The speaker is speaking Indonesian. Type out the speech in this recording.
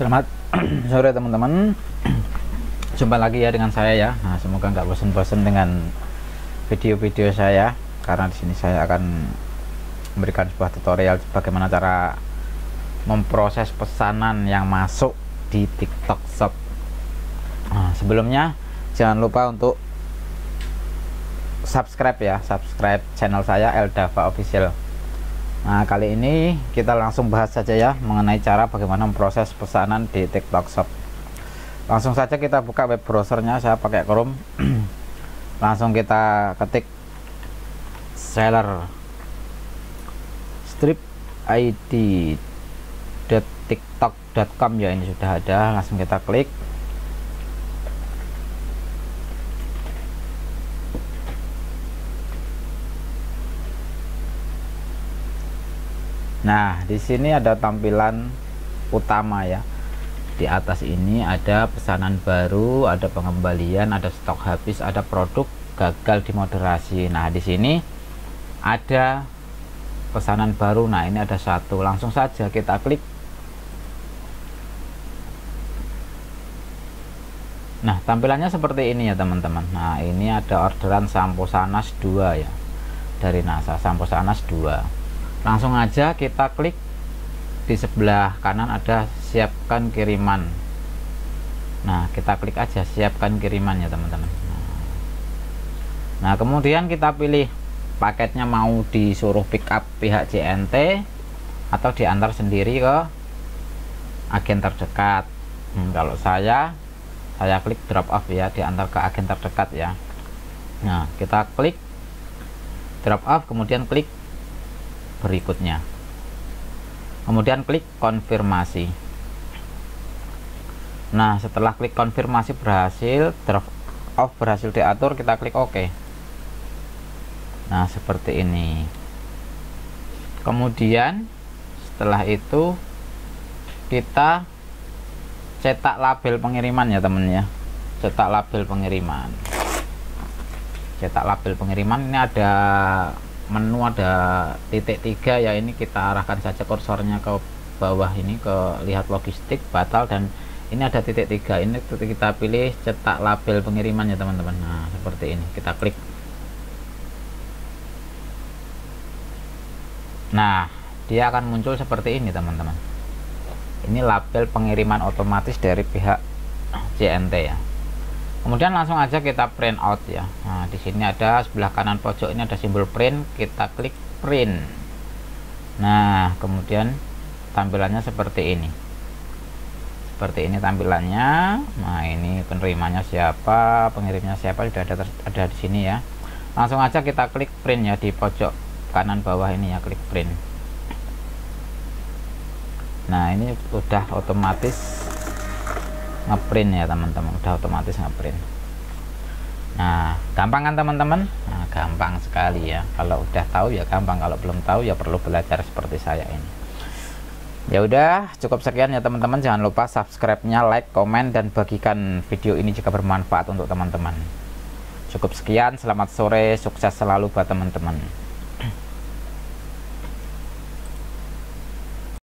Selamat sore teman-teman. Jumpa lagi ya dengan saya ya. Nah, semoga nggak bosan-bosan dengan video-video saya karena di sini saya akan memberikan sebuah tutorial bagaimana cara memproses pesanan yang masuk di TikTok Shop. Nah, sebelumnya jangan lupa untuk subscribe ya, subscribe channel saya Eldava Official. Nah kali ini kita langsung bahas saja ya mengenai cara bagaimana memproses pesanan di TikTok Shop. Langsung saja kita buka web browsernya saya pakai Chrome. Langsung kita ketik seller strip id tiktok.com ya ini sudah ada. Langsung kita klik Nah, di sini ada tampilan utama ya. Di atas ini ada pesanan baru, ada pengembalian, ada stok habis, ada produk gagal dimoderasi. Nah, di sini ada pesanan baru. Nah, ini ada satu. Langsung saja kita klik. Nah, tampilannya seperti ini ya, teman-teman. Nah, ini ada orderan sampo sanas 2 ya. Dari NASA, sampo sanas 2 langsung aja kita klik di sebelah kanan ada siapkan kiriman. Nah kita klik aja siapkan kiriman ya teman-teman. Nah kemudian kita pilih paketnya mau disuruh pick up pihak JNT atau diantar sendiri ke agen terdekat. Hmm, kalau saya saya klik drop off ya diantar ke agen terdekat ya. Nah kita klik drop off kemudian klik berikutnya. Kemudian klik konfirmasi. Nah setelah klik konfirmasi berhasil drop off berhasil diatur kita klik OK. Nah seperti ini. Kemudian setelah itu kita cetak label pengiriman ya temen ya. Cetak label pengiriman. Cetak label pengiriman ini ada menu ada titik tiga ya ini kita arahkan saja kursornya ke bawah ini ke lihat logistik batal dan ini ada titik tiga. Ini kita pilih cetak label pengiriman ya teman-teman. Nah seperti ini. Kita klik. Nah dia akan muncul seperti ini teman-teman. Ini label pengiriman otomatis dari pihak JNT ya kemudian langsung aja kita print out ya. Nah di sini ada sebelah kanan pojok ini ada simbol print kita klik print. Nah kemudian tampilannya seperti ini. Seperti ini tampilannya. Nah ini penerimanya siapa pengirimnya siapa sudah ada ada di sini ya. Langsung aja kita klik print ya di pojok kanan bawah ini ya klik print. Nah ini sudah otomatis ngeprint ya teman-teman. Udah otomatis ngeprint. Nah gampang kan teman-teman? Nah, gampang sekali ya. Kalau udah tahu ya gampang. Kalau belum tahu ya perlu belajar seperti saya ini. Ya udah cukup sekian ya teman-teman. Jangan lupa subscribe nya like komen dan bagikan video ini jika bermanfaat untuk teman-teman. Cukup sekian. Selamat sore. Sukses selalu buat teman-teman